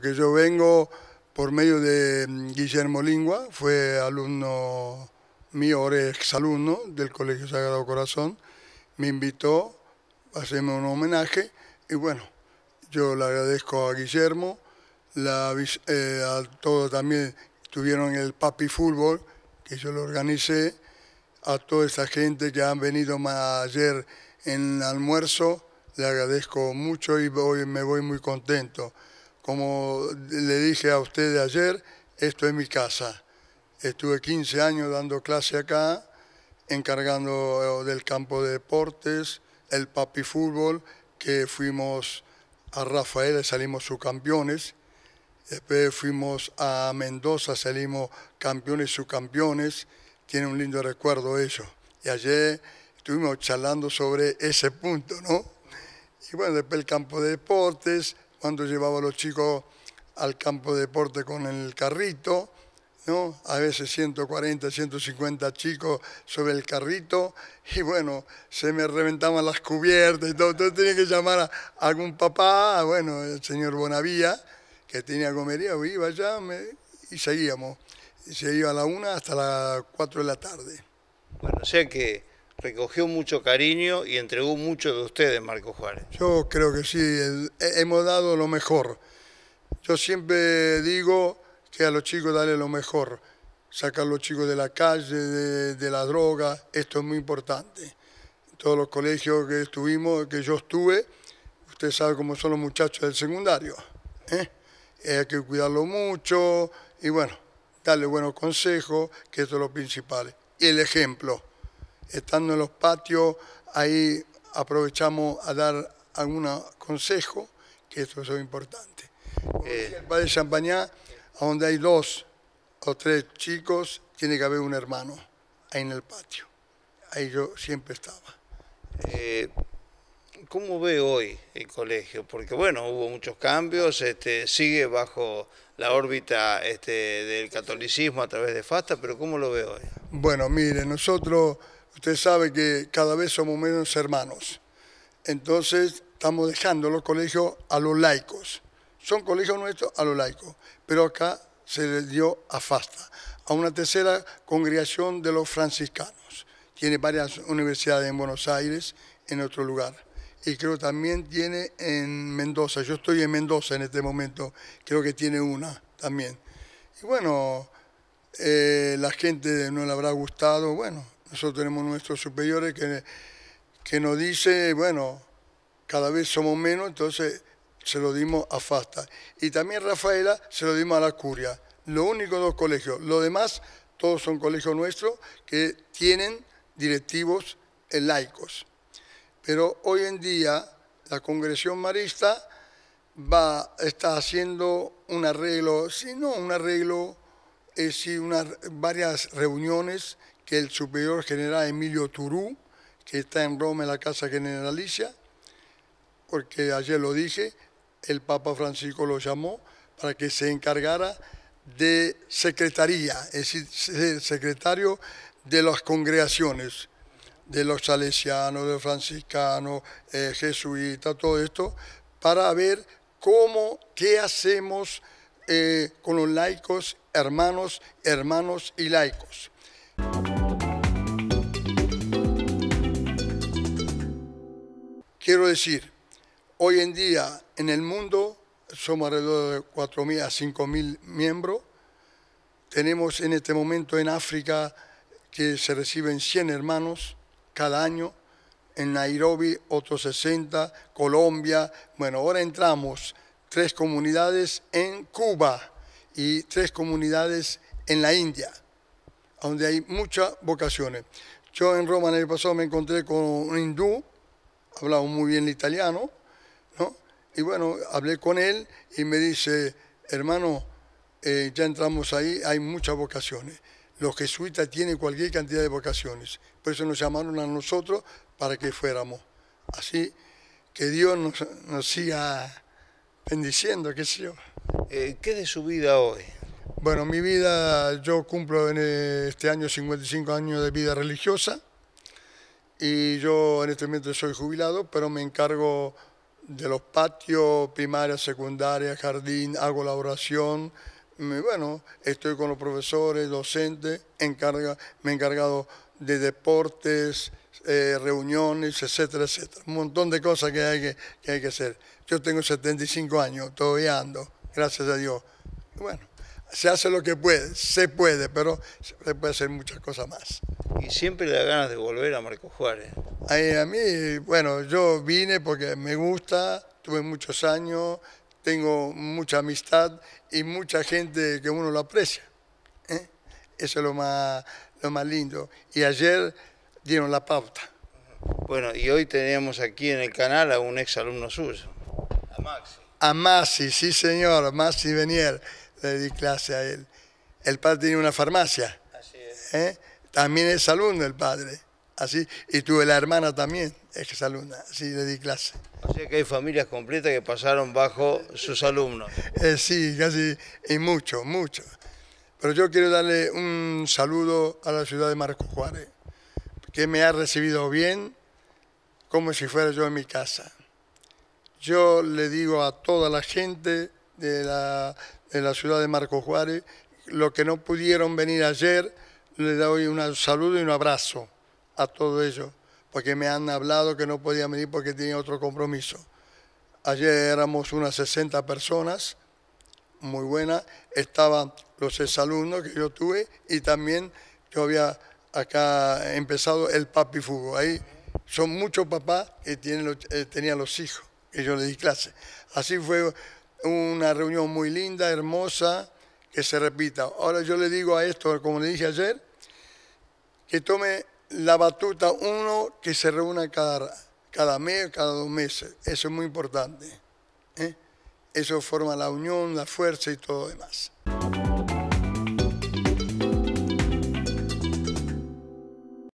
Que yo vengo por medio de mm, Guillermo Lingua, fue alumno mío, ahora exalumno del Colegio Sagrado Corazón, me invitó a hacerme un homenaje y bueno, yo le agradezco a Guillermo, la, eh, a todos también tuvieron el Papi Fútbol, que yo lo organicé, a toda esta gente que han venido ayer en almuerzo, le agradezco mucho y me voy muy contento. Como le dije a ustedes ayer, esto es mi casa. Estuve 15 años dando clase acá, encargando del campo de deportes, el papi fútbol, que fuimos a Rafael, salimos subcampeones. Después fuimos a Mendoza, salimos campeones, subcampeones. Tiene un lindo recuerdo eso. Y ayer estuvimos charlando sobre ese punto, ¿no? Y bueno, después el campo de deportes, cuando llevaba a los chicos al campo de deporte con el carrito, ¿no? A veces 140, 150 chicos sobre el carrito y bueno, se me reventaban las cubiertas y todo. Entonces tenía que llamar a algún papá, bueno, el señor Bonavía, que tenía comería, iba allá y seguíamos. Y se iba a la una hasta las 4 de la tarde. Bueno, o sea que recogió mucho cariño y entregó mucho de ustedes, Marco Juárez. Yo creo que sí, hemos dado lo mejor. Yo siempre digo que a los chicos darle lo mejor, sacar a los chicos de la calle, de, la droga, esto es muy importante. Todos los colegios que estuvimos, que yo estuve, usted sabe cómo son los muchachos del secundario. ¿eh? Hay que cuidarlo mucho y bueno, darle buenos consejos, que esto es lo principal. Y el ejemplo estando en los patios, ahí aprovechamos a dar algún consejo, que esto es importante. Eh, el padre Champañá, donde hay dos o tres chicos, tiene que haber un hermano ahí en el patio. Ahí yo siempre estaba. Eh, ¿Cómo ve hoy el colegio? Porque bueno, hubo muchos cambios, este, sigue bajo la órbita este, del catolicismo a través de FASTA, pero ¿cómo lo ve hoy? Bueno, mire, nosotros Usted sabe que cada vez somos menos hermanos. Entonces estamos dejando los colegios a los laicos. Son colegios nuestros a los laicos. Pero acá se le dio a FASTA, a una tercera congregación de los franciscanos. Tiene varias universidades en Buenos Aires, en otro lugar. Y creo también tiene en Mendoza. Yo estoy en Mendoza en este momento. Creo que tiene una también. Y bueno, eh, la gente no le habrá gustado. Bueno, nosotros tenemos nuestros superiores que, que nos dice, bueno, cada vez somos menos, entonces se lo dimos a FASTA. Y también Rafaela se lo dimos a la Curia. Los únicos dos colegios. Los demás, todos son colegios nuestros que tienen directivos laicos. Pero hoy en día la Congregación Marista va, está haciendo un arreglo, sí, no un arreglo, sí, unas, varias reuniones que el superior general Emilio Turú, que está en Roma en la Casa Generalicia, porque ayer lo dije, el Papa Francisco lo llamó para que se encargara de secretaría, es decir, secretario de las congregaciones, de los salesianos, de los franciscanos, eh, jesuitas, todo esto, para ver cómo, qué hacemos eh, con los laicos, hermanos, hermanos y laicos. Quiero decir, hoy en día en el mundo somos alrededor de 4.000 a 5.000 miembros. Tenemos en este momento en África que se reciben 100 hermanos cada año, en Nairobi otros 60, Colombia. Bueno, ahora entramos tres comunidades en Cuba y tres comunidades en la India, donde hay muchas vocaciones. Yo en Roma el año pasado me encontré con un hindú hablaba muy bien el italiano, ¿no? Y bueno, hablé con él y me dice, hermano, eh, ya entramos ahí, hay muchas vocaciones. Los jesuitas tienen cualquier cantidad de vocaciones. Por eso nos llamaron a nosotros para que fuéramos. Así que Dios nos, siga bendiciendo, qué sé yo. Eh, ¿Qué de su vida hoy? Bueno, mi vida, yo cumplo en este año 55 años de vida religiosa y yo en este momento soy jubilado, pero me encargo de los patios, primaria, secundaria, jardín, hago la oración. Bueno, estoy con los profesores, docentes, encarga, me he encargado de deportes, eh, reuniones, etcétera, etcétera. Un montón de cosas que hay que, que hay que hacer. Yo tengo 75 años, todavía ando, gracias a Dios. Bueno, se hace lo que puede, se puede, pero se puede hacer muchas cosas más. Y siempre le da ganas de volver a Marco Juárez. A mí, bueno, yo vine porque me gusta, tuve muchos años, tengo mucha amistad y mucha gente que uno lo aprecia. Eso es lo más, lo más lindo. Y ayer dieron la pauta. Bueno, y hoy teníamos aquí en el canal a un ex alumno suyo, a Maxi. A Masi, sí señor, Masi Venier, le di clase a él. El padre tiene una farmacia, Así es. ¿eh? también es alumno el padre. Así, y tuve la hermana también, es alumna, así le di clase. O sea que hay familias completas que pasaron bajo sus alumnos. Eh, sí, casi, y mucho, mucho. Pero yo quiero darle un saludo a la ciudad de Marcos Juárez, que me ha recibido bien, como si fuera yo en mi casa. Yo le digo a toda la gente de la, de la ciudad de Marcos Juárez, los que no pudieron venir ayer, le doy un saludo y un abrazo a todos ellos, porque me han hablado que no podían venir porque tenían otro compromiso. Ayer éramos unas 60 personas, muy buena. Estaban los exalumnos que yo tuve y también yo había acá empezado el papi fútbol. Ahí son muchos papás que tienen los- eh, tenían los hijos, que yo le di clase. Así fue una reunión muy linda, hermosa, que se repita. Ahora yo le digo a esto, como le dije ayer, que tome la batuta uno que se reúna cada, cada mes, cada dos meses. Eso es muy importante. ¿eh? Eso forma la unión, la fuerza y todo demás.